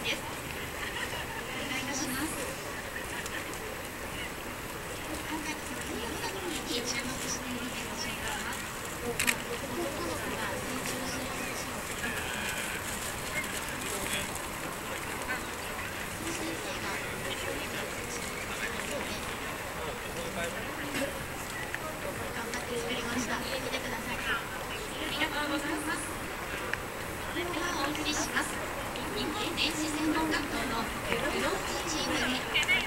ですお願いいたします今回の作品どんなところに注目しているでしょうかまあ男の子が成長する話を先生が頑張って作りました見てくださいありがとうございますではお送りします。電子専門学校のグローチームで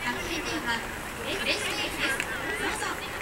学園ではプレッスンです。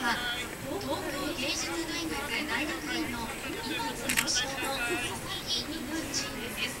は東京芸術大学大学院の今津義子の佐々木犬チームです